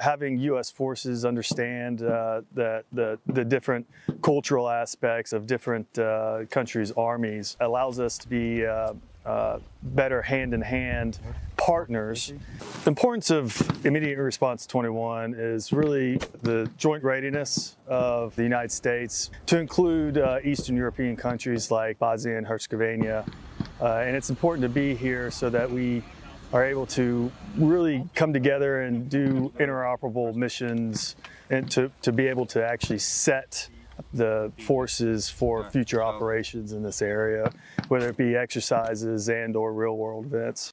Having U.S. forces understand uh, the, the, the different cultural aspects of different uh, countries' armies allows us to be uh, uh, better hand-in-hand partners. The importance of immediate response 21 is really the joint readiness of the United States to include uh, Eastern European countries like Bosnia and Herzegovina. Uh, and it's important to be here so that we are able to really come together and do interoperable missions and to, to be able to actually set the forces for future operations in this area, whether it be exercises and or real world events.